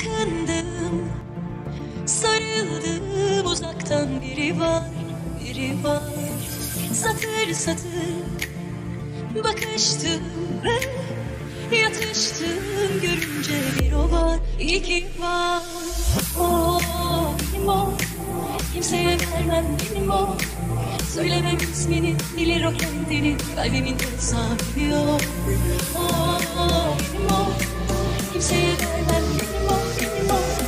yakındım Sarıldım uzaktan biri var biri var. Satır satır bakıştım Yatıştım. Görünce bir o var iki var. Oh benim o kimseye vermem benim o Söylemem ismini bilir o kendini. Kalbimin sahibi o Oh benim o kimseye vermem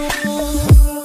Ooh.